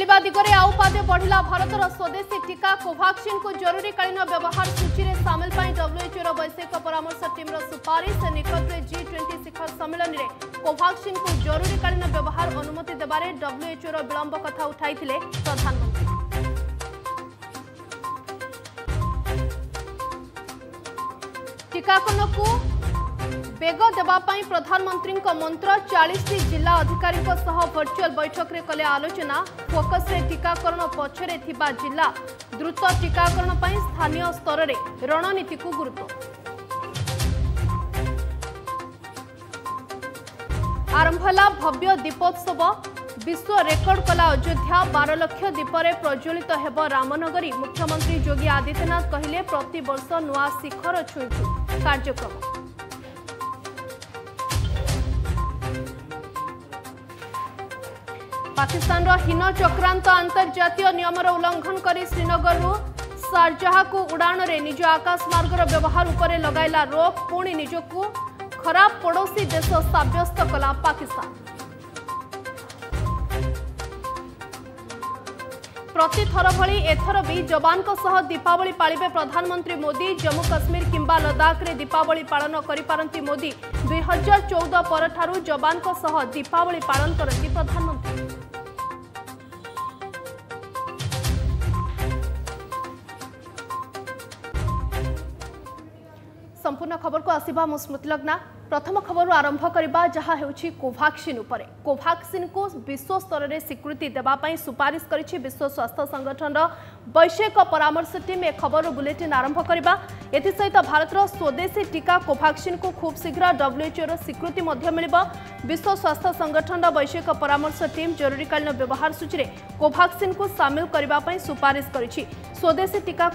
ମିଳିବା ଦିଗରେ ଆଉ ପାଦେ ବଢ଼ିଲା ଭାରତର ସ୍ୱଦେଶୀ ଟିକା କୋଭାକ୍ସିନ୍କୁ ଜରୁରୀକାଳୀନ ବ୍ୟବହାର ସୂଚୀରେ ସାମିଲ ପାଇଁ ଡବ୍ଲ୍ୟୁଏଚ୍ଓର ବୈଷୟିକ ପରାମର୍ଶ ଟିମ୍ର ସୁପାରିଶ ନିକଟରେ ଜି ଟ୍ୱେଣ୍ଟି ଶିଖର ସମ୍ମିଳନୀରେ କୋଭାକ୍ସିନ୍କୁ ଜରୁରୀକାଳୀନ ବ୍ୟବହାର ଅନୁମତି ଦେବାରେ ଡବ୍ଲ୍ୟୁଏଚ୍ଓର ବିଳମ୍ବ କଥା ଉଠାଇଥିଲେ ପ୍ରଧାନମନ୍ତ୍ରୀ ଟିକାକରଣକୁ ବେଗ ଦେବା ପାଇଁ ପ୍ରଧାନମନ୍ତ୍ରୀଙ୍କ ମନ୍ତ୍ର ଚାଳିଶଟି ଜିଲ୍ଲା ଅଧିକାରୀଙ୍କ ସହ ଭର୍ଚୁଆଲ ବୈଠକରେ କଲେ ଆଲୋଚନା। ଫୋକସରେ ଟିକାକରଣ ପଛରେ ଥିବା ଜିଲ୍ଲା। ଦ୍ରୁତ ଟିକାକରଣ ପାଇଁ ସ୍ଥାନୀୟ ସ୍ତରରେ ରଣନୀତିକୁ ଗୁରୁତ୍ୱ। ଆରମ୍ଭ ହେଲା ଭବ୍ୟ ଦୀପୋତ୍ସବ। ବିଶ୍ୱ ରେକର୍ଡ କଲା ଅଯୋଧ୍ୟା। ବାର ଲକ୍ଷ ଦୀପରେ ପ୍ରଜ୍ୱଳିତ ହେବ ରାମନଗରୀ। ମୁଖ୍ୟମନ୍ତ୍ରୀ ଯୋଗୀ ଆଦିତ୍ୟନାଥ କହିଲେ ପ୍ରତିବର୍ଷ ନୂଆ ଶିଖର ଛୁଇଁଛୁ। କାର୍ଯ୍ୟକ୍ରମ। ପାକିସ୍ତାନର ହୀନ ଚକ୍ରାନ୍ତ ଆନ୍ତର୍ଜାତୀୟ ନିୟମର ଉଲ୍ଲଂଘନ କରି ଶ୍ରୀନଗରରୁ ସାରଜାହାକୁ ଉଡ଼ାଣରେ ନିଜ ଆକାଶ ମାର୍ଗର ବ୍ୟବହାର ଉପରେ ଲଗାଇଲା ରୋକ୍। ପୁଣି ନିଜକୁ ଖରାପ ପଡ଼ୋଶୀ ଦେଶ ସାବ୍ୟସ୍ତ କଲା ପାକିସ୍ତାନ। ପ୍ରତିଥର ଭଳି ଏଥର ବି ଯବାନଙ୍କ ସହ ଦୀପାବଳି ପାଳିବେ ପ୍ରଧାନମନ୍ତ୍ରୀ ମୋଦି। ଜମ୍ମୁ କାଶ୍ମୀର କିମ୍ବା ଲଦାଖରେ ଦୀପାବଳି ପାଳନ କରିପାରନ୍ତି ମୋଦି। ଦୁଇ ହଜାର ଚଉଦ ପରଠାରୁ ଯବାନଙ୍କ ସହ ଦୀପାବଳି ପାଳନ କରନ୍ତି ପ୍ରଧାନମନ୍ତ୍ରୀ। ସମ୍ପୂର୍ଣ୍ଣ ଖବରକୁ ଆସିବା ମୁଁ ସ୍ମୃତିଲଗ୍ନା ପ୍ରଥମ ଖବରରୁ ଆରମ୍ଭ କରିବା ଯାହା ହେଉଛି କୋଭାକ୍ସିନ୍ ଉପରେ କୋଭାକ୍ସିନ୍କୁ ବିଶ୍ୱ ସ୍ତରରେ ସ୍ୱୀକୃତି ଦେବା ପାଇଁ ସୁପାରିଶ କରିଛି ବିଶ୍ୱ ସ୍ୱାସ୍ଥ୍ୟ ସଂଗଠନର ବୈଷୟିକ ପରାମର୍ଶ ଟିମ୍ ଏ ଖବରର ବୁଲେଟିନ୍ ଆରମ୍ଭ କରିବା ଏଥିସହିତ ଭାରତର ସ୍ୱଦେଶୀ ଟିକା କୋଭାକ୍ସିନ୍କୁ ଖୁବ୍ ଶୀଘ୍ର ଡବ୍ଲ୍ୟୁଏଚ୍ଓର ସ୍ୱୀକୃତି ମଧ୍ୟ ମିଳିବ ବିଶ୍ୱ ସ୍ୱାସ୍ଥ୍ୟ ସଂଗଠନର ବୈଷୟିକ ପରାମର୍ଶ ଟିମ୍ ଜରୁରୀକାଳୀନ ବ୍ୟବହାର ସୂଚୀରେ କୋଭାକ୍ସିନ୍କୁ ସାମିଲ କରିବା ପାଇଁ ସୁପାରିଶ କରିଛି स्वदेशी टिका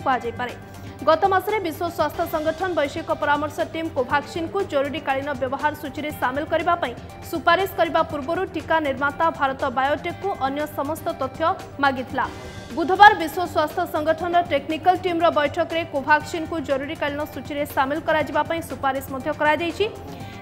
पारे गत मसने विश्व स्वास्थ्य संगठन वैश्विक परामर्श टी कोभाक्सिन् जरीकालीन व्यवहार सूची में सामिल करने सुपारिश करने पूर्व टीका निर्माता भारत बायोगटेक् अन्य समस्त तथ्य मगिला बुधवार विश्व स्वास्थ्य सङ्गठन टेक्निकल्म्र बैठकले कोभाक्सनको मध्य करा सामै छी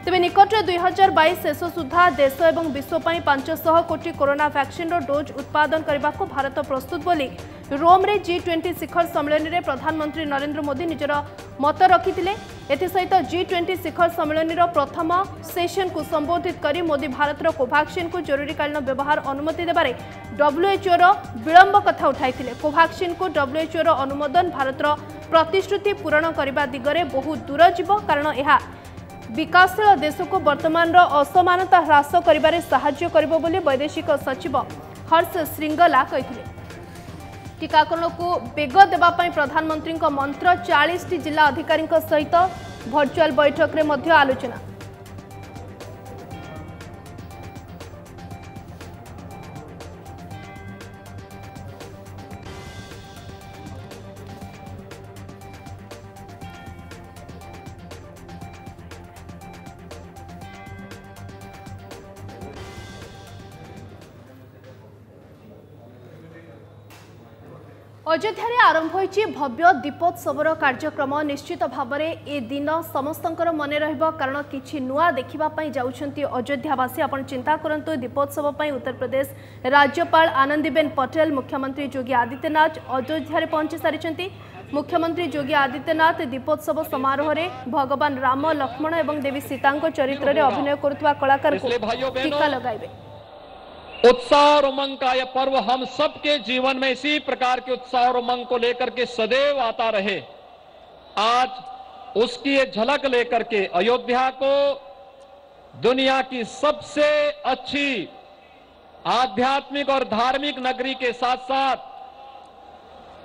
ତେବେ ନିକଟରେ ଦୁଇ ହଜାର ବାଇଶ ଶେଷ ସୁଦ୍ଧା ଦେଶ ଏବଂ ବିଶ୍ୱ ପାଇଁ ପାଞ୍ଚଶହ କୋଟି କରୋନା ଭ୍ୟାକ୍ସିନ୍ର ଡୋଜ୍ ଉତ୍ପାଦନ କରିବାକୁ ଭାରତ ପ୍ରସ୍ତୁତ ବୋଲି ରୋମ୍ରେ ଜି ଟ୍ୱେଣ୍ଟି ଶିଖର ସମ୍ମିଳନୀରେ ପ୍ରଧାନମନ୍ତ୍ରୀ ନରେନ୍ଦ୍ର ମୋଦି ନିଜର ମତ ରଖିଥିଲେ ଏଥିସହିତ ଜି ଟ୍ୱେଣ୍ଟି ଶିଖର ସମ୍ମିଳନୀର ପ୍ରଥମ ସେସନ୍କୁ ସମ୍ବୋଧିତ କରି ମୋଦି ଭାରତର କୋଭାକ୍ସିନ୍କୁ ଜରୁରୀକାଳୀନ ବ୍ୟବହାର ଅନୁମତି ଦେବାରେ ଡବ୍ଲ୍ୟୁଏଚ୍ଓର ବିଳମ୍ବ କଥା ଉଠାଇଥିଲେ କୋଭାକ୍ସିନ୍କୁ ଡବ୍ଲ୍ୟୁଏଚ୍ଓର ଅନୁମୋଦନ ଭାରତର ପ୍ରତିଶ୍ରୁତି ପୂରଣ କରିବା ଦିଗରେ ବହୁ ଦୂର ଯିବ କାରଣ ଏହା ବିକାଶଶୀଳ ଦେଶକୁ ବର୍ତ୍ତମାନର ଅସମାନତା ହ୍ରାସ କରିବାରେ ସାହାଯ୍ୟ କରିବ ବୋଲି ବୈଦେଶିକ ସଚିବ ହର୍ଷ ଶ୍ରୀଙ୍ଗଲା କହିଥିଲେ ଟିକାକରଣକୁ ବେଗ ଦେବା ପାଇଁ ପ୍ରଧାନମନ୍ତ୍ରୀଙ୍କ ମନ୍ତ୍ର ଚାଳିଶଟି ଜିଲ୍ଲା ଅଧିକାରୀଙ୍କ ସହିତ ଭର୍ଚୁଆଲ ବୈଠକରେ ମଧ୍ୟ ଆଲୋଚନା ଆରମ୍ଭ ହୋଇଛି ଭବ୍ୟ ଦୀପୋତ୍ସବର କାର୍ଯ୍ୟକ୍ରମ ନିଶ୍ଚିତ ଭାବରେ ଏ ଦିନ ସମସ୍ତଙ୍କର ମନେ ରହିବ କାରଣ କିଛି ନୂଆ ଦେଖିବା ପାଇଁ ଯାଉଛନ୍ତି ଅଯୋଧ୍ୟାବାସୀ ଆପଣ ଚିନ୍ତା କରନ୍ତୁ ଦୀପୋତ୍ସବ ପାଇଁ ଉତ୍ତରପ୍ରଦେଶ ରାଜ୍ୟପାଳ ଆନନ୍ଦୀବେନ୍ ପଟେଲ ମୁଖ୍ୟମନ୍ତ୍ରୀ ଯୋଗୀ ଆଦିତ୍ୟନାଥ ଅଯୋଧ୍ୟାରେ ପହଞ୍ଚି ସାରିଛନ୍ତି ମୁଖ୍ୟମନ୍ତ୍ରୀ ଯୋଗୀ ଆଦିତ୍ୟନାଥ ଦୀପୋତ୍ସବ ସମାରୋହରେ ଭଗବାନ ରାମ ଲକ୍ଷ୍ମଣ ଏବଂ ଦେବୀ ସୀତାଙ୍କ ଚରିତ୍ରରେ ଅଭିନୟ କରୁଥିବା କଳାକାରଙ୍କୁ ଟିକା ଲଗାଇବେ उत्साह और उमंग का यह पर्व हम सबके जीवन में इसी प्रकार के उत्साह और उमंग को लेकर के सदैव आता रहे। आज उसकी ये झलक लेकर के अयोध्या को दुनिया की सबसे अच्छी आध्यात्मिक और धार्मिक नगरी के साथ साथ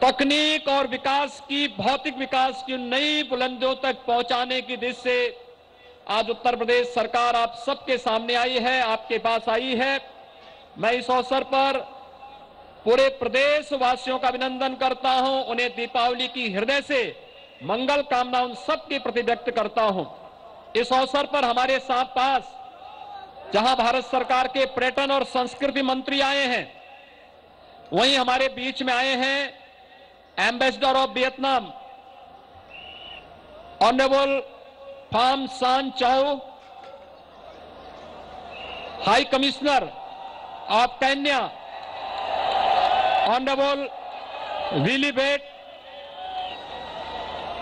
तकनीक और विकास की, भौतिक विकास की नई बुलंदियों तक पहुँचाने की दिशा से आज उत्तर प्रदेश सरकार आप सबके सामने आई है, आपके पास आई है। मैं इस अवसर पर पूरे प्रदेश वासियों का अभिनंदन करता हूँ। उन्हें दीपावली की हृदय से मंगल कामना उन सबके प्रति व्यक्त करता हूँ। इस अवसर पर हमारे साथ पास, जहाँ भारत सरकार के पर्यटन और संस्कृति मंत्री आए हैं, वहीं हमारे बीच में आए हैं ambassador of Vietnam, honourable Pham Sanh Chau, high commissioner of Kenya, Honorable Willie Bate,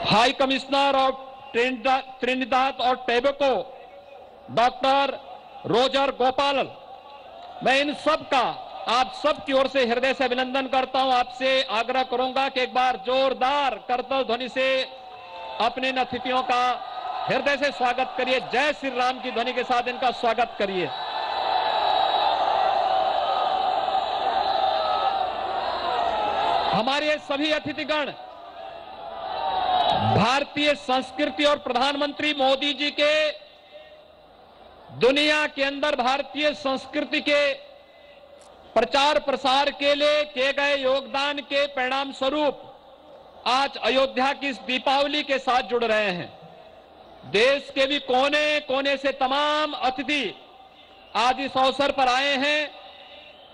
High Commissioner of Trinidad, और Tobago, डॉक्टर रोजर गोपाल मैं इन सब का आप सब की ओर से हृदय से अभिनंदन करता हूँ। आपसे आग्रह करूँगा कि एक बार जोरदार करतल ध्वनि से अपने इन अतिथियों का हृदय से स्वागत करिए। जय श्री राम की ध्वनि के साथ इनका स्वागत करिए। हमारे सभी अतिथिगण, भारतीय संस्कृति और प्रधानमंत्री मोदी जी के, दुनिया के अंदर भारतीय संस्कृति के प्रचार प्रसार के लिए किए गए योगदान के परिणाम स्वरूप आज अयोध्या की इस दीपावली के साथ जुड़ रहे हैं। देश के भी कोने कोने से तमाम अतिथि आज इस अवसर पर आए हैं।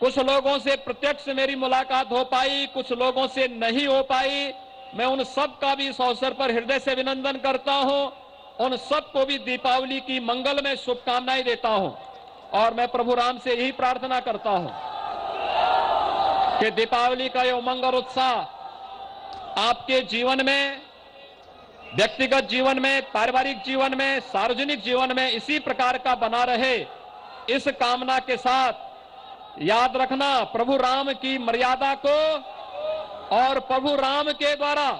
कुछ लोगों से प्रत्यक्ष मेरी मुलाकात हो पाई, कुछ लोगों से नहीं हो पाई। मैं उन सब का भी इस अवसर पर हृदय से अभिनंदन करता हूँ। उन सबको भी दीपावली की मंगल में शुभकामनाएँ देता हूँ। और मैं प्रभु राम से यही प्रार्थना करता हूँ कि दीपावली का ये उमंग और उत्साह आपके जीवन में, व्यक्तिगत जीवन में, पारिवारिक जीवन में, सार्वजनिक जीवन में इसी प्रकार का बना रहे। इस कामना के साथ याद रखना, प्रभु राम की मर्यादा को और प्रभु राम के द्वारा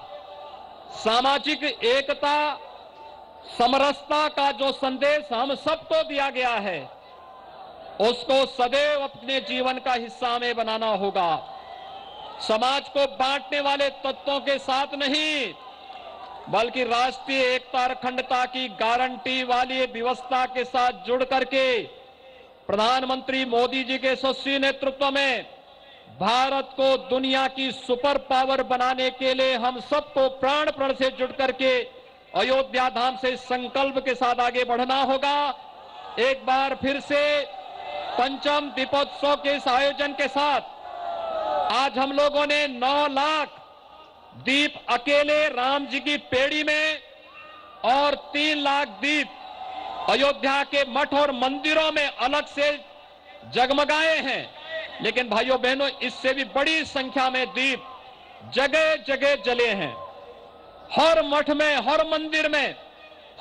सामाजिक एकता, समरसता का जो संदेश हम सबको दिया गया है, उसको सदैव अपने जीवन का हिस्सा में बनाना होगा। समाज को बांटने वाले तत्वों के साथ नहीं, बल्कि राष्ट्रीय एकता अखंडता की गारंटी वाली व्यवस्था के साथ जुड़ करके प्रधानमंत्री मोदी जी के यशस्वी नेतृत्व में भारत को दुनिया की सुपर पावर बनाने के लिए हम सबको प्राण प्रण से जुड़ करके अयोध्या धाम से संकल्प के साथ आगे बढ़ना होगा। एक बार फिर से पंचम दीपोत्सव के इस आयोजन के साथ आज हम लोगों ने 9 लाख दीप अकेले राम जी की पेड़ी में और 3 लाख दीप अयोध्या के मठ और मंदिरों में अलग से जगमगाए हैं। लेकिन भाइयों बहनों, इससे भी बड़ी संख्या में दीप जगह जगह जले हैं। हर मठ में, हर मंदिर में,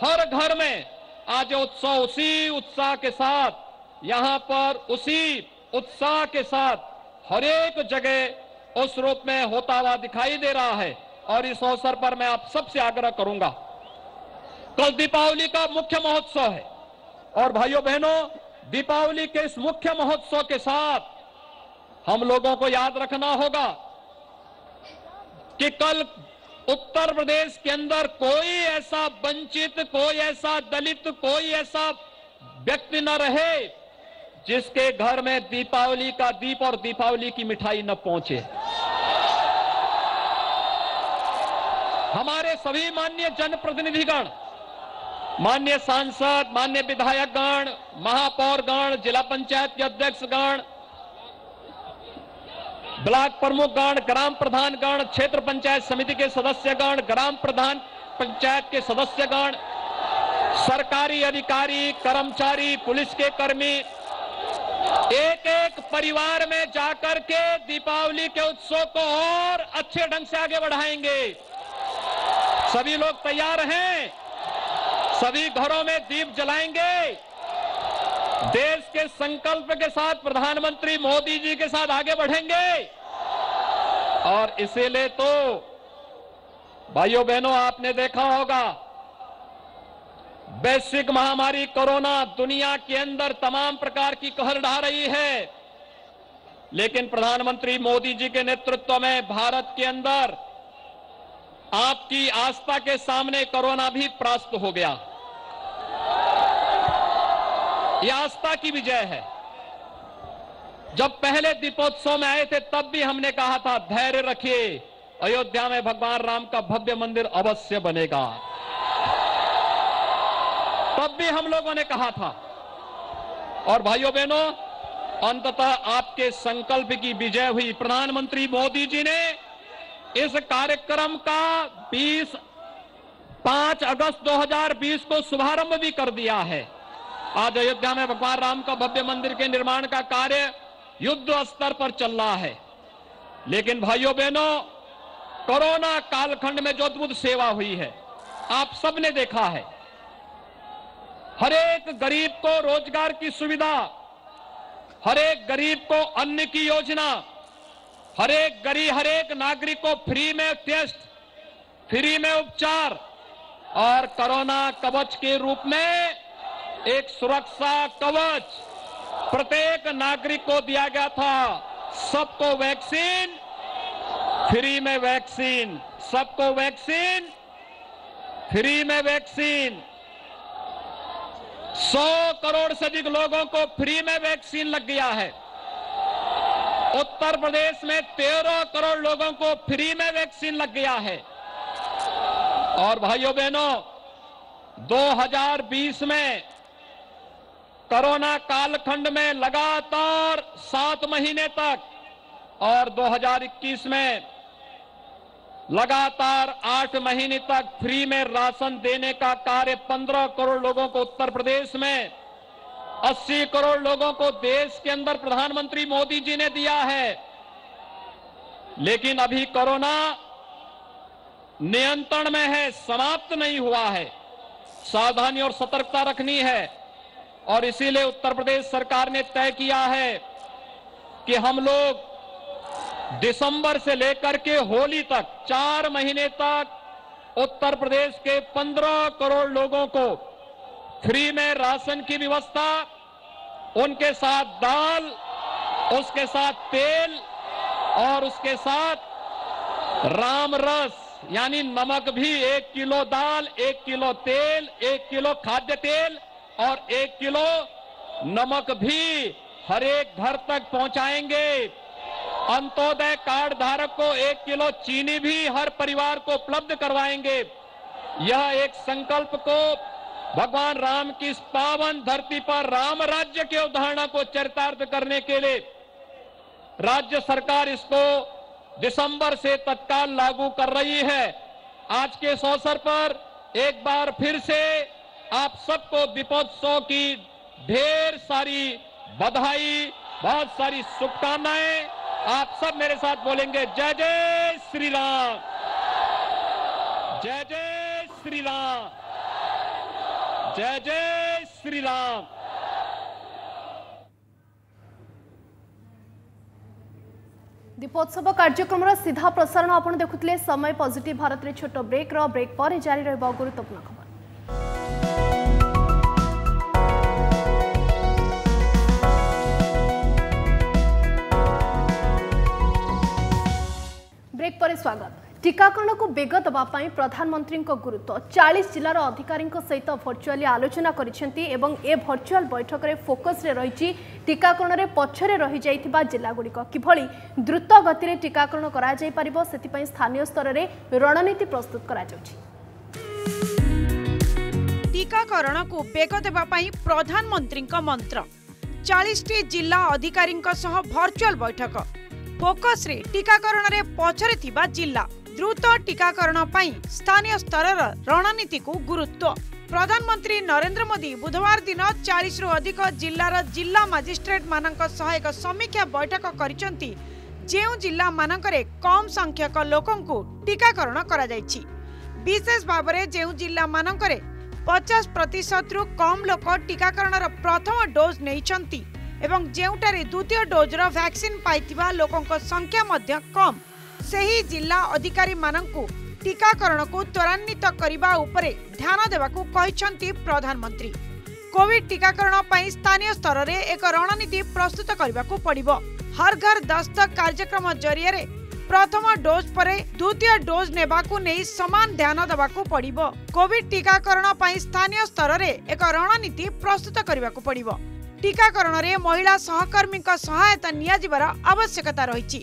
हर घर में आज उत्सव उसी उत्साह के साथ, यहाँ पर उसी उत्साह के साथ हर एक जगह उस रूप में होता हुआ दिखाई दे रहा है। और इस अवसर पर मैं आप सबसे आग्रह करूँगा कल दीपावली का मुख्य महोत्सव है। और भाइयों बहनों दीपावली के इस मुख्य महोत्सव के साथ हम लोगों को याद रखना होगा कि कल उत्तर प्रदेश के अंदर कोई ऐसा वंचित, कोई ऐसा दलित, कोई ऐसा व्यक्ति न रहे जिसके घर में दीपावली का दीप और दीपावली की मिठाई न पहुँचे। हमारे सभी मान्य जनप्रतिनिधिगण मान्य सांसद, मान्य विधायकगण, महापौरगण, जिला पंचायत के अध्यक्षगण, ब्लॉक प्रमुखगण, ग्राम प्रधानगण, क्षेत्र पंचायत समिति के सदस्यगण, ग्राम प्रधान पंचायत के सदस्यगण, सरकारी अधिकारी, कर्मचारी, पुलिस के कर्मी एक एक परिवार में जाकर के दीपावली के उत्सव को और अच्छे ढंग से आगे बढ़ाएँगे। सभी लोग तैयार हैं? सभी घरों में दीप जलाएँगे। देश के संकल्प के साथ प्रधानमंत्री मोदी जी के साथ आगे बढ़ेंगे। और इसीलिए तो भाइयों बहनों आपने देखा होगा, वैश्विक महामारी कोरोना दुनिया के अंदर तमाम प्रकार की कहर ढा रही है। लेकिन प्रधानमंत्री मोदी जी के नेतृत्व में भारत के अंदर आपकी आस्था के सामने कोरोना भी परास्त हो गया। यह आस्था की विजय है। जब पहले दीपोत्सव में आए थे, तब भी हमने कहा था, धैर्य रखिए, अयोध्या में भगवान राम का भव्य मंदिर अवश्य बनेगा। तब भी हम लोगों ने कहा था, और भाइयों बहनों अंततः आपके संकल्प की विजय हुई। प्रधानमंत्री मोदी जी ने इस कार्यक्रम का 20 5 अगस्त 2020 को शुभारंभ भी कर दिया है। आज अयोध्या में भगवान राम का भव्य मंदिर के निर्माण का कार्य युद्ध स्तर पर चल रहा है। लेकिन भाइयों बहनों, कोरोना कालखंड में जो अद्भुत सेवा हुई है, आप सबने देखा है। हर एक गरीब को रोज़गार की सुविधा, हर एक गरीब को अन्न की योजना, हर एक गरीब, हर एक नागरिक को फ्री में टेस्ट, फ्री में उपचार और कोरोना कवच के रूप में एक सुरक्षा कवच प्रत्येक नागरिक को दिया गया था। सबको वैक्सीन, फ्री में वैक्सीन। सबको वैक्सीन, फ्री में वैक्सीन। 100 करोड़ से अधिक लोगों को फ्री में वैक्सीन लग गया है। उत्तर प्रदेश में 13 करोड़ लोगों को फ्री में वैक्सीन लग गया है। और भाइयों बहनों 2020 में कोरोना कालखंड में लगातार सात महीने तक और 2021 में लगातार आठ महीने तक फ्री में राशन देने का कार्य 15 करोड़ लोगों को उत्तर प्रदेश में 80 करोड़ लोगों को देश के अंदर प्रधानमंत्री मोदी जी ने दिया है। लेकिन अभी कोरोना नियंत्रण में है, समाप्त नहीं हुआ है। सावधानी और सतर्कता रखनी है। और इसीलिए उत्तर प्रदेश सरकार ने तय किया है कि हम लोग दिसंबर से लेकर के होली तक, चार महीने तक उत्तर प्रदेश के 15 करोड़ लोगों को फ्री में राशन की व्यवस्था, उनके साथ दाल, उसके साथ तेल और उसके साथ राम रस यानी नमक भी एक किलो दाल, एक किलो तेल, एक किलो खाद्य तेल और एक किलो नमक भी हर एक घर तक पहुंचाएँगे। अंत्योदय कार्ड धारक को एक किलो चीनी भी हर परिवार को उपलब्ध करवाएँगे। यह एक संकल्प को भगवान राम की पावन धरती पर राम राज्य के उदाहरण को चरितार्थ करने के लिए राज्य सरकार इसको दिसंबर से तत्काल लागू कर रही है। आज के इस अवसर पर एक बार फिर से आप सबको दीपोत्सव की ढेर सारी बधाई, बहुत सारी शुभकामनाएँ। आप सब मेरे साथ बोलेंगे, जय जय श्री राम जय जय श्री राम जय जय श्री राम दीपोत्सव कार्यक्रम सीधा प्रसारण आपण देखुले समय पॉजिटिव भारत रे छोट ब्रेक ब्रेक पर जारी गुरुत्वपूर्ण खबर। ବ୍ରେକ୍ ପରେ ସ୍ୱାଗତ। ଟିକାକରଣକୁ ବେଗ ଦେବା ପାଇଁ ପ୍ରଧାନମନ୍ତ୍ରୀଙ୍କ ଗୁରୁତ୍ୱ। ଚାଳିଶ ଜିଲ୍ଲାର ଅଧିକାରୀଙ୍କ ସହିତ ଭର୍ଚୁଆଲି ଆଲୋଚନା କରିଛନ୍ତି ଏବଂ ଏ ଭର୍ଚୁଆଲ ବୈଠକରେ ଫୋକସ୍ରେ ରହିଛି ଟିକାକରଣରେ ପଛରେ ରହିଯାଇଥିବା ଜିଲ୍ଲାଗୁଡ଼ିକ। କିଭଳି ଦ୍ରୁତ ଗତିରେ ଟିକାକରଣ କରାଯାଇପାରିବ ସେଥିପାଇଁ ସ୍ଥାନୀୟ ସ୍ତରରେ ରଣନୀତି ପ୍ରସ୍ତୁତ କରାଯାଉଛି। ଟିକାକରଣକୁ ବେଗ ଦେବା ପାଇଁ ପ୍ରଧାନମନ୍ତ୍ରୀଙ୍କ ମନ୍ତ୍ର। ଚାଳିଶଟି ଜିଲ୍ଲା ଅଧିକାରୀଙ୍କ ସହ ଭର୍ଚୁଆଲ ବୈଠକ। ଫୋକସରେ ଟିକାକରଣରେ ପଛରେ ଥିବା ଜିଲ୍ଲା। ଦ୍ରୁତ ଟିକାକରଣ ପାଇଁ ସ୍ଥାନୀୟ ସ୍ତରର ରଣନୀତିକୁ ଗୁରୁତ୍ୱ। ପ୍ରଧାନମନ୍ତ୍ରୀ ନରେନ୍ଦ୍ର ମୋଦି ବୁଧବାର ଦିନ ଚାଳିଶରୁ ଅଧିକ ଜିଲ୍ଲାର ଜିଲ୍ଲା ମାଜିଷ୍ଟ୍ରେଟମାନଙ୍କ ସହ ଏକ ସମୀକ୍ଷା ବୈଠକ କରିଛନ୍ତି। ଯେଉଁ ଜିଲ୍ଲାମାନଙ୍କରେ କମ୍ ସଂଖ୍ୟକ ଲୋକଙ୍କୁ ଟିକାକରଣ କରାଯାଇଛି। ବିଶେଷ ଭାବରେ ଯେଉଁ ଜିଲ୍ଲାମାନଙ୍କରେ ପଚାଶ ପ୍ରତିଶତରୁ କମ୍ ଲୋକ ଟିକାକରଣର ପ୍ରଥମ ଡୋଜ୍ ନେଇଛନ୍ତି। ଏବଂ ଯେଉଁଠାରେ ଦ୍ୱିତୀୟ ଡୋଜ୍ର ଭ୍ୟାକ୍ସିନ୍ ପାଇଥିବା ଲୋକଙ୍କ ସଂଖ୍ୟା ମଧ୍ୟ କମ୍ ସେହି ଜିଲ୍ଲା ଅଧିକାରୀମାନଙ୍କୁ ଟିକାକରଣକୁ ତ୍ୱରାନ୍ୱିତ କରିବା ଉପରେ ଧ୍ୟାନ ଦେବାକୁ କହିଛନ୍ତି ପ୍ରଧାନମନ୍ତ୍ରୀ। କୋଭିଡ୍ ଟିକାକରଣ ପାଇଁ ସ୍ଥାନୀୟ ସ୍ତରରେ ଏକ ରଣନୀତି ପ୍ରସ୍ତୁତ କରିବାକୁ ପଡ଼ିବ। ହର୍ ଘର ଦସ୍ତକ କାର୍ଯ୍ୟକ୍ରମ ଜରିଆରେ ପ୍ରଥମ ଡୋଜ୍ ପରେ ଦ୍ୱିତୀୟ ଡୋଜ୍ ନେବାକୁ ନେଇ ସମାନ ଧ୍ୟାନ ଦେବାକୁ ପଡ଼ିବ। କୋଭିଡ୍ ଟିକାକରଣ ପାଇଁ ସ୍ଥାନୀୟ ସ୍ତରରେ ଏକ ରଣନୀତି ପ୍ରସ୍ତୁତ କରିବାକୁ ପଡ଼ିବ। टीकाकरण महिला सहकर्मी सहायता निजार आवश्यकता रही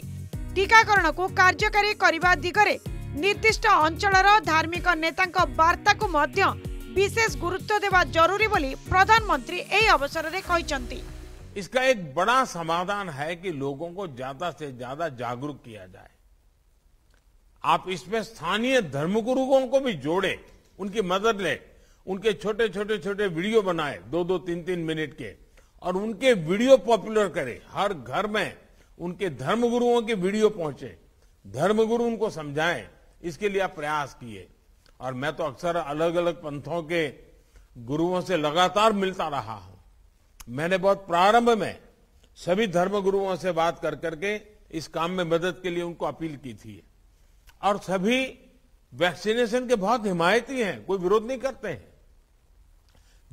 टीकाकरण को कार्यकारी करने दिगरे निर्दिष्ट अंचल धार्मिक नेता बार्ता को विशेष गुरुत्व देवा ज़रूरी बोली प्रधानमंत्री अवसर में कहते इसका एक बड़ा समाधान है कि लोगों को ज़्यादा से ज़्यादा जागरूक किया जाए। आप इसमें स्थानीय धर्मगुरुओं को भी जोड़े, उनकी मदद ले, उनके छोटे छोटे छोटे वीडियो बनाए दो दो तीन तीन मिनट के। और उनके वीडियो पॉपुलर करें। हर घर में उनके धर्मगुरुओं के वीडियो पहुँचे। धर्मगुरु उनको समझाएँ। इसके लिए आप प्रयास किए। और मैं तो अक्सर अलग अलग पंथों के गुरुओं से लगातार मिलता रहा हूँ। मैंने बहुत प्रारंभ में सभी धर्मगुरुओं से बात कर करके इस काम में मदद के लिए उनको अपील की थी। और सभी वैक्सीनेशन के बहुत हिमायती हैं, कोई विरोध नहीं करते हैं।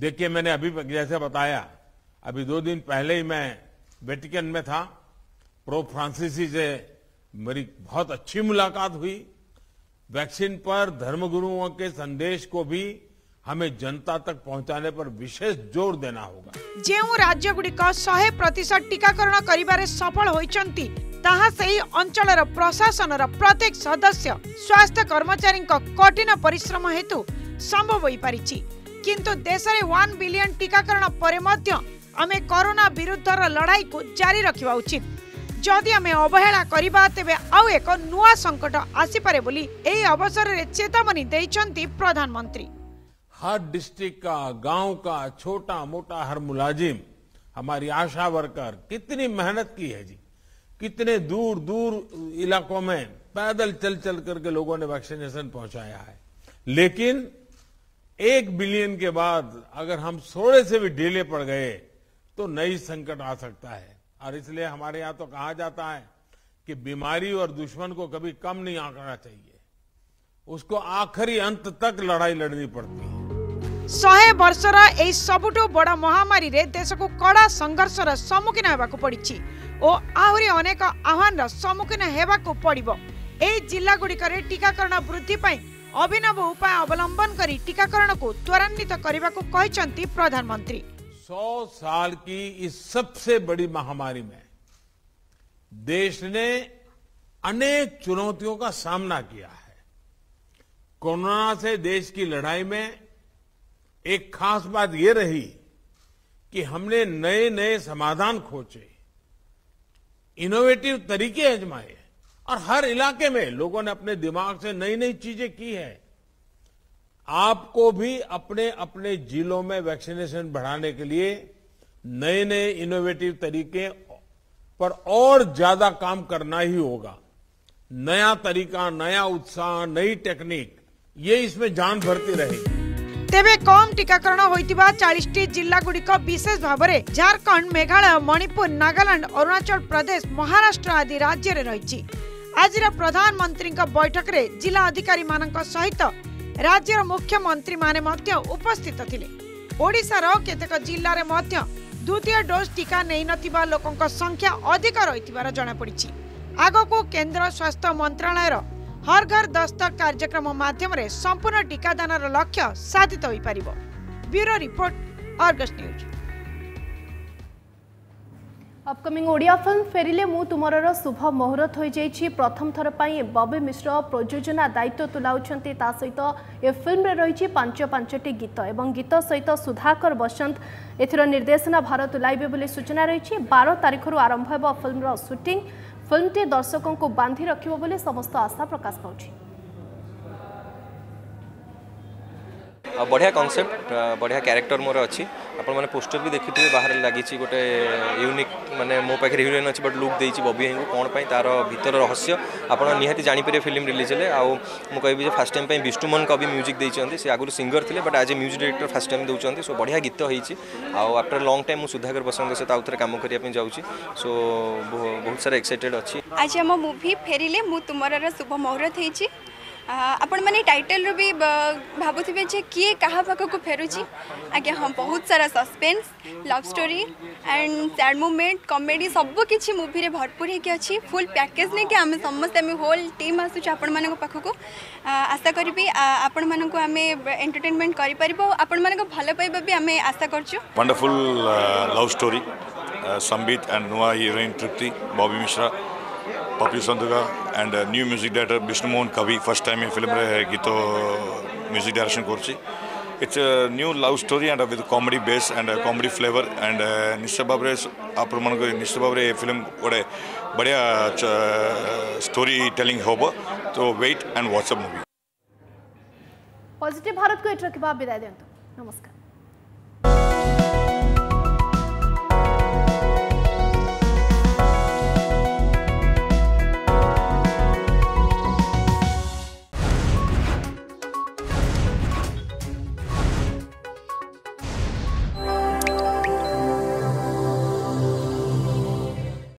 देखिए, मैंने अभी जैसे बताया अभी दो दिन पहले ही मैं वेटिकन में था प्रो फ्रांसीसी से मेरी बहुत अच्छी मुलाकात हुई वैक्सीन पर धर्मगुरुओं के संदेश को भी हमें जनता तक पहुंचाने पर विशेष जोर देना होगा ଯେଉଁ ରାଜ୍ୟଗୁଡ଼ିକ ଶହେ ପ୍ରତିଶତ ଟିକାକରଣ କରିବାରେ ସଫଳ ହୋଇଛନ୍ତି ତାହା ସେହି ଅଞ୍ଚଳର ପ୍ରଶାସନର ପ୍ରତ୍ୟେକ ସଦସ୍ୟ ସ୍ୱାସ୍ଥ୍ୟ କର୍ମଚାରୀଙ୍କ କଠିନ ପରିଶ୍ରମ ହେତୁ ସମ୍ଭବ ହୋଇପାରିଛି କିନ୍ତୁ ଦେଶରେ ୱାନ୍ ବିଲିୟନ ଟିକାକରଣ ପରେ ମଧ୍ୟ ଆମେ କରୋନା ବିରୁଦ୍ଧର ଲଢ଼ାଇକୁ ଜାରି ରଖିବା ଉଚିତ ଯଦି ଆମେ ଅବହେଳା କରିବା ତେବେ ଆଉ ଏକ ନୂଆ ସଙ୍କଟ ଆସିପାରେ ବୋଲି ଏହି ଅବସରରେ ଚେତାବନୀ ଦେଇଛନ୍ତି ପ୍ରଧାନମନ୍ତ୍ରୀ हर डिस्ट्रिक्ट का गांव का छोटा मोटा हर मुलाजिम हमारी आशा वर्कर कितनी मेहनत की है जी कितने दूर दूर इलाकों में पैदल चल चल करके लोगों ने वैक्सीनेशन पहुंचाया है लेकिन एक बिलियन के बाद अगर हम थोड़े से भी ढीले पड़ गए तो नई संकट आ सकता है और इसलिए हमारे यहां तो कहा जाता है कि बीमारी और दुश्मन को कभी कम नहीं आंकना चाहिए उसको आखिरी अंत तक लड़ाई लड़नी पड़ती है ଶହେ ବର୍ଷର ଏହି ସବୁଠୁ ବଡ଼ ମହାମାରୀରେ ଦେଶକୁ କଡ଼ା ସଂଘର୍ଷର ସମ୍ମୁଖୀନ ହେବାକୁ ପଡ଼ିଛି ଓ ଆହୁରି ଅନେକ ଆହ୍ୱାନର ସମ୍ମୁଖୀନ ହେବାକୁ ପଡ଼ିବ ଏହି ଜିଲ୍ଲାଗୁଡ଼ିକରେ ଟିକାକରଣ ବୃଦ୍ଧି ପାଇଁ ଅଭିନବ ଉପାୟ ଅବଲମ୍ବନ କରି ଟିକାକରଣକୁ ତ୍ୱରାନ୍ୱିତ କରିବାକୁ କହିଛନ୍ତି ପ୍ରଧାନମନ୍ତ୍ରୀ सौ साल की इस सबसे बड़ी महामारी में देश ने अनेक चुनौतियों का सामना किया है। कोरोना से देश की लड़ाई में एक खास बात यह रही कि हमने नए नए समाधान खोजे इनोवेटिव तरीके आजमाए और हर इलाके में लोगों ने अपने दिमाग से नई नई चीज़ें की है। आपको भी अपने अपने जिलों में वैक्सीनेशन बढ़ाने के लिए नए नए इनोवेटिव तरीके पर और ज्यादा काम करना ही होगा नया तरीका नया उत्साह नई टेक्निक ये इसमें जान भरती रहेगी ତେବେ କମ୍ ଟିକାକରଣ ହୋଇଥିବା ଚାଳିଶଟି ଜିଲ୍ଲାଗୁଡ଼ିକ ବିଶେଷ ଭାବରେ ଝାରଖଣ୍ଡ ମେଘାଳୟ ମଣିପୁର ନାଗାଲାଣ୍ଡ ଅରୁଣାଚଳ ପ୍ରଦେଶ ମହାରାଷ୍ଟ୍ର ଆଦି ରାଜ୍ୟରେ ରହିଛି ଆଜିର ପ୍ରଧାନମନ୍ତ୍ରୀଙ୍କ ବୈଠକରେ ଜିଲ୍ଲା ଅଧିକାରୀମାନଙ୍କ ସହିତ ରାଜ୍ୟର ମୁଖ୍ୟମନ୍ତ୍ରୀମାନେ ମଧ୍ୟ ଉପସ୍ଥିତ ଥିଲେ। ଓଡ଼ିଶାର କେତେକ ଜିଲ୍ଲାରେ ମଧ୍ୟ ଦ୍ୱିତୀୟ ଡୋଜ୍ ଟିକା ନେଇନଥିବା ଲୋକଙ୍କ ସଂଖ୍ୟା ଅଧିକ ରହିଥିବାର ଜଣାପଡ଼ିଛି। ଆଗକୁ କେନ୍ଦ୍ର ସ୍ୱାସ୍ଥ୍ୟ ମନ୍ତ୍ରଣାଳୟର ହର ଘର ଦସ୍ତକ କାର୍ଯ୍ୟକ୍ରମ ମାଧ୍ୟମରେ ସମ୍ପୂର୍ଣ୍ଣ ଟିକାଦାନର ଲକ୍ଷ୍ୟ ସାଧିତ ହୋଇପାରିବ। Bureau report Argus news. Upcoming Odia film फेरिले मु तुमरर शुभ मुहूर्त हो प्रथम थर पई बबी मिश्र प्रयोजना दायित्व तुलाउछन्ति ता सहित ए फ़िल्म रे रहिछि पाँच पांचटी गीत एवं गीत सहित सुधाकर बसंत एथिर निर्देशना भारत तुलाइबे सूचना रहिछि 12 तारिखरु आरंभ हेबो फ़िल्म रो शूटिंग फिल्मटी दर्शकों बांधि रखिबो बोली ଆଉ ବଢ଼ିଆ କନସେପ୍ଟ ବଢ଼ିଆ କ୍ୟାରେକ୍ଟର ମୋର ଅଛି ଆପଣମାନେ ପୋଷ୍ଟର ବି ଦେଖିଥିବେ ବାହାରେ ଲାଗିଛି ଗୋଟେ ୟୁନିକ୍ ମାନେ ମୋ ପାଖରେ ହିରୋଇନ୍ ଅଛି ବଟ୍ ଲୁକ୍ ଦେଇଛି ବବି ଭାଇଙ୍କୁ କ'ଣ ପାଇଁ ତାର ଭିତର ରହସ୍ୟ ଆପଣ ନିହାତି ଜାଣିପାରିବେ ଫିଲ୍ମ ରିଲିଜ୍ ହେଲେ ଆଉ ମୁଁ କହିବି ଯେ ଫାର୍ଷ୍ଟ ଟାଇମ୍ ପାଇଁ ବିଷ୍ଣୁ ମୋହନ କବି ମ୍ୟୁଜିକ୍ ଦେଇଛନ୍ତି ସେ ଆଗରୁ ସିଙ୍ଗର ଥିଲେ ବଟ୍ ଆଜି ମ୍ୟୁଜିକ୍ ଡିରେକ୍ଟର ଫାର୍ଷ୍ଟ ଟାଇମ୍ ଦେଉଛନ୍ତି ସୋ ବଢ଼ିଆ ଗୀତ ହେଇଛି ଆଉ ଆଫ୍ଟର ଲଙ୍ଗ୍ ଟାଇମ୍ ମୁଁ ସୁଧାକର ବସଙ୍କ ସହିତ ଆଉ ଥରେ କାମ କରିବା ପାଇଁ ଯାଉଛି ସୋ ବହୁତ ସାରା ଏକ୍ସାଇଟେଡ୍ ଅଛି ଆଜି ଆମ ମୁଭି ଫେରିଲେ ମୁଁ ତୁମରର ଶୁଭ ମୁହୂର୍ତ୍ତ ହେଇଛି ଆପଣମାନେ ଟାଇଟେଲରୁ ବି ଭାବୁଥିବେ ଯେ କିଏ କାହା ପାଖକୁ ଫେରୁଛି ଆଜ୍ଞା ହଁ ବହୁତ ସାରା suspense love story and sad movement comedy ସବୁ କିଛି ମୁଭିରେ ଭରପୁର ହେଇକି ଅଛି ଫୁଲ୍ ପ୍ୟାକେଜ୍ ନେଇକି ଆମେ ସମସ୍ତେ ଆମେ ହୋଲ୍ ଟିମ୍ ଆସୁଛୁ ଆପଣମାନଙ୍କ ପାଖକୁ ଆଶା କରିବି ଆପଣମାନଙ୍କୁ ଆମେ ଏଣ୍ଟରଟେନମେଣ୍ଟ କରିପାରିବୁ ଆଉ ଆପଣମାନଙ୍କ ଭଲ ପାଇବା ବି ଆମେ ଆଶା କରୁଛୁ wonderful love story Sambit and ନୂଆ heroine Tripti Bobby Mishra Pappu संतुका and new music director Vishnumohan Kavi first time ये फ़िल्म रहे गीत म्यूज़िक डायरेक्शन कर it's new love story and with comedy base and comedy flavour and निश्चित भाव आप निश्चित भाव फ़िल्म गोटे बढ़िया स्टोरी टेलिंग हम तो wait and WhatsApp movie positive Bharat को नमस्कार।